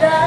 다